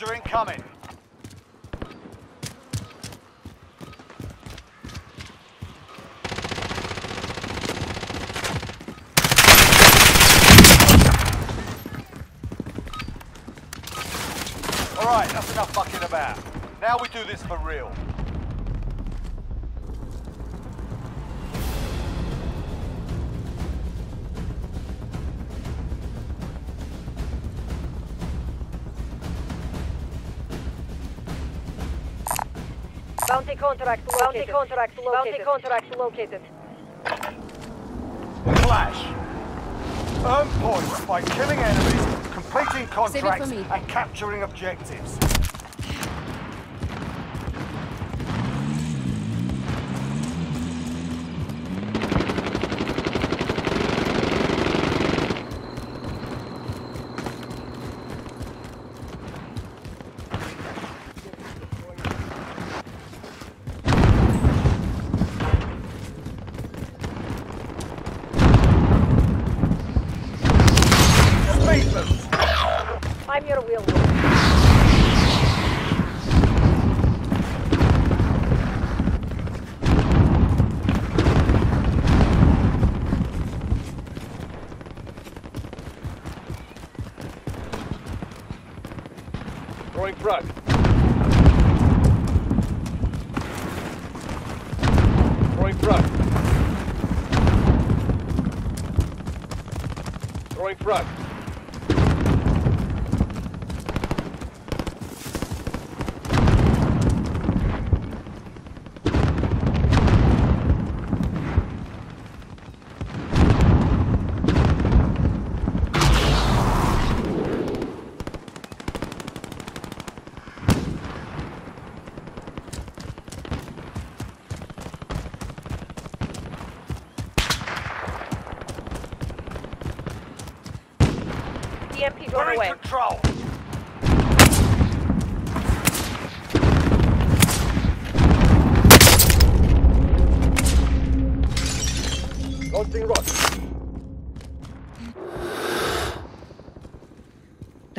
Soldier incoming. Alright, that's enough fucking about. Now we do this for real. Bounty contract located. Bounty contract located. Bounty contract located. Flash. Earn points by killing enemies, completing contracts, and capturing objectives.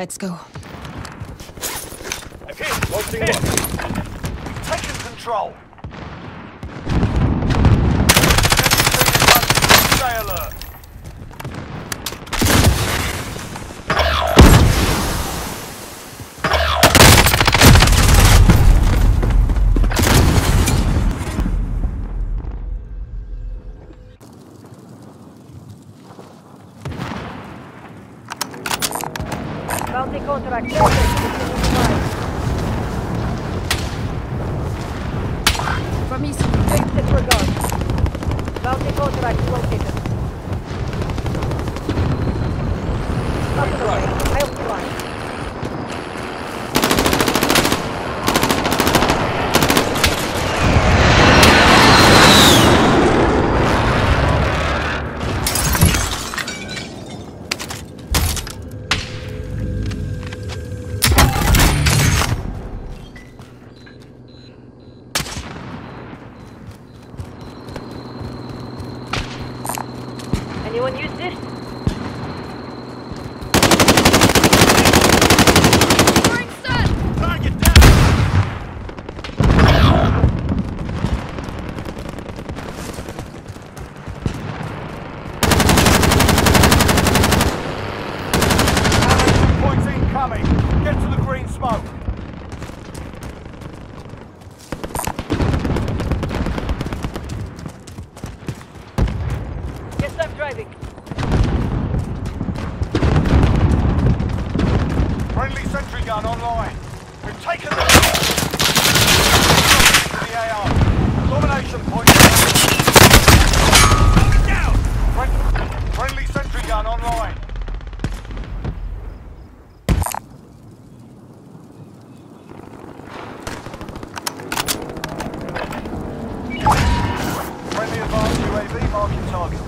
Let's go. Okay, closing look. Taking control. Right. UAV marking target.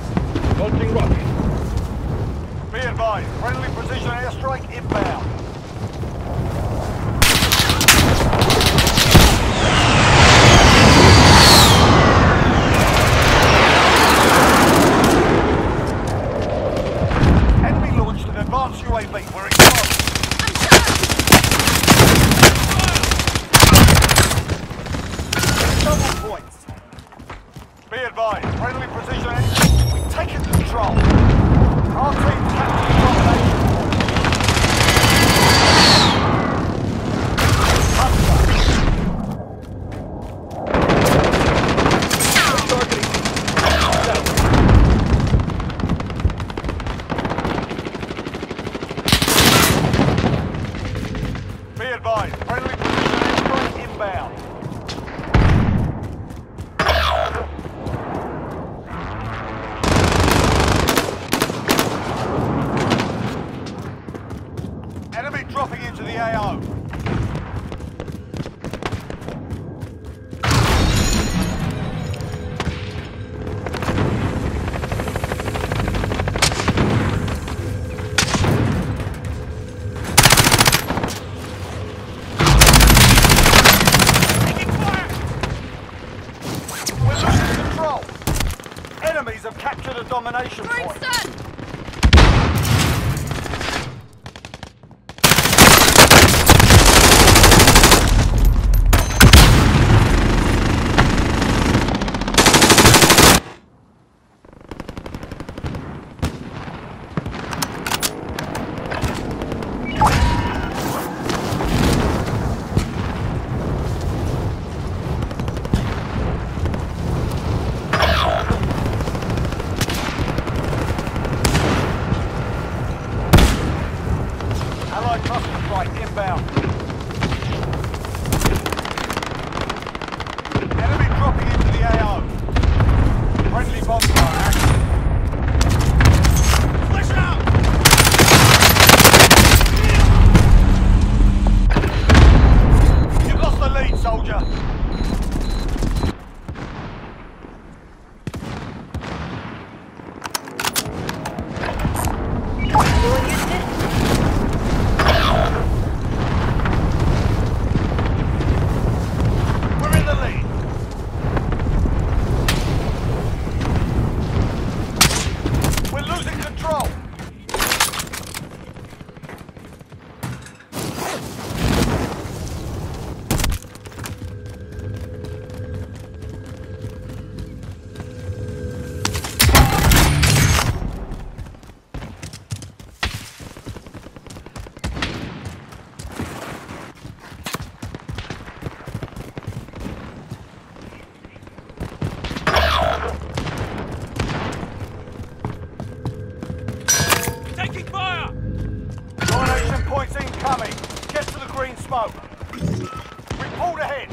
Launching rocket. Be advised, friendly precision airstrike inbound. Get to the green smoke. We pulled ahead.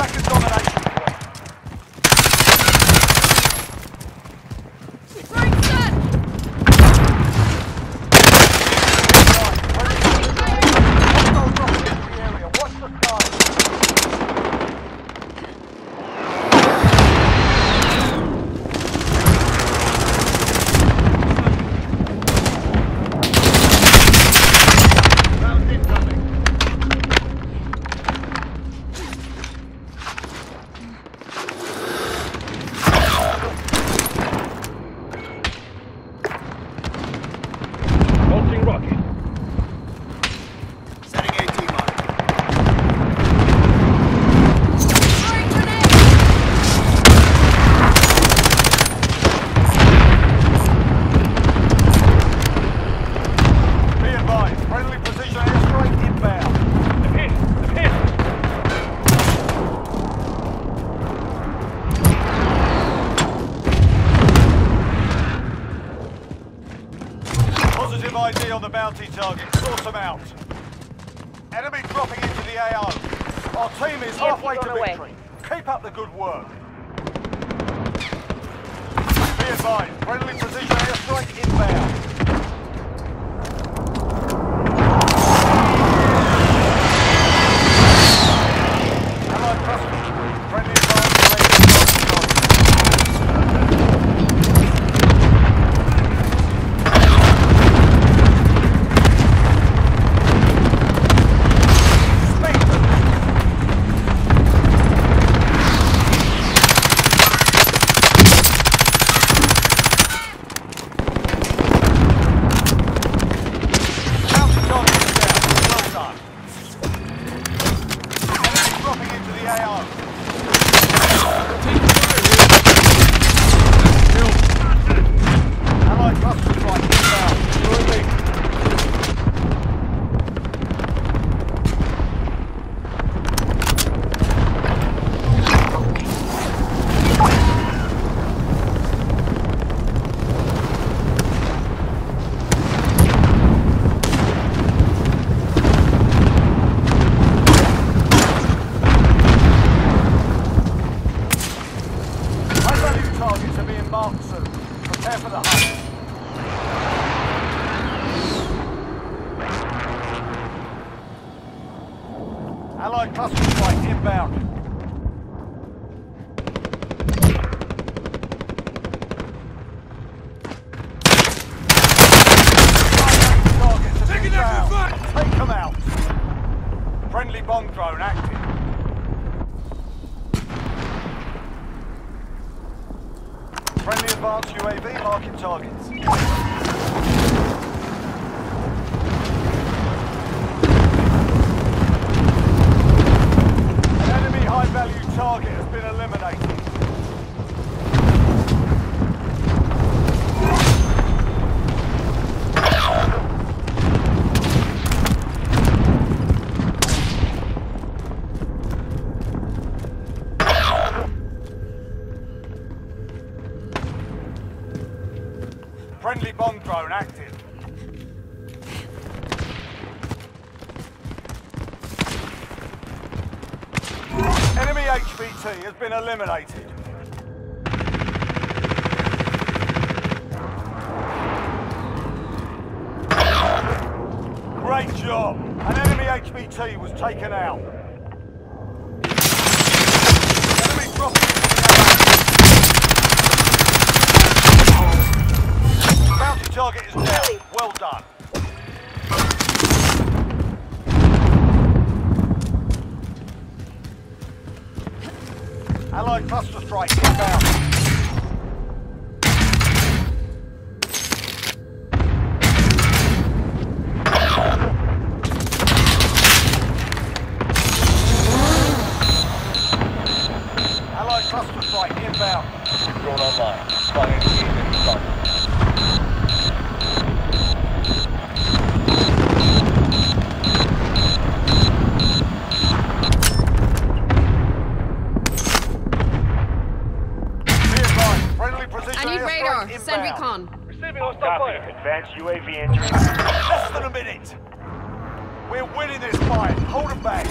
seconds Keep up the good work. Be advised, friendly precision airstrike inbound. Allied cluster strike inbound. Friendly bomb drone active. Friendly advanced UAV marking targets. Eliminated. Great job. An enemy HVT was taken out. Cluster Copy. Advanced UAV entering. Less than a minute. We're winning this fight. Hold them back.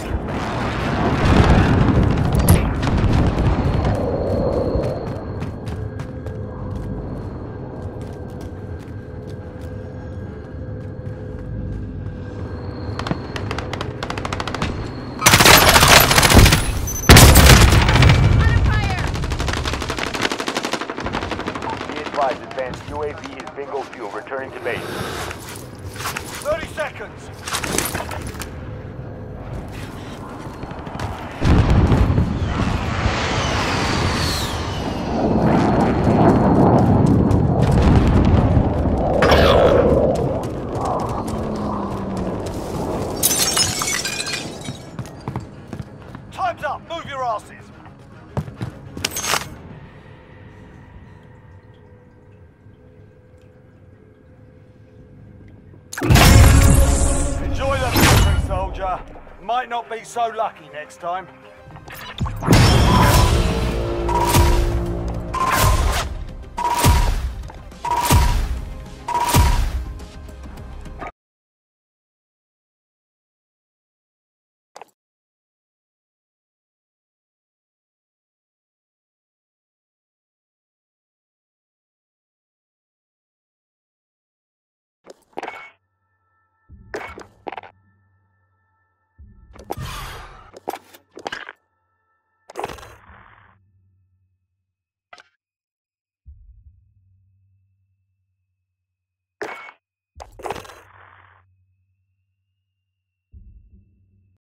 UAV is bingo fuel returning to base. 30 seconds. Be so lucky next time.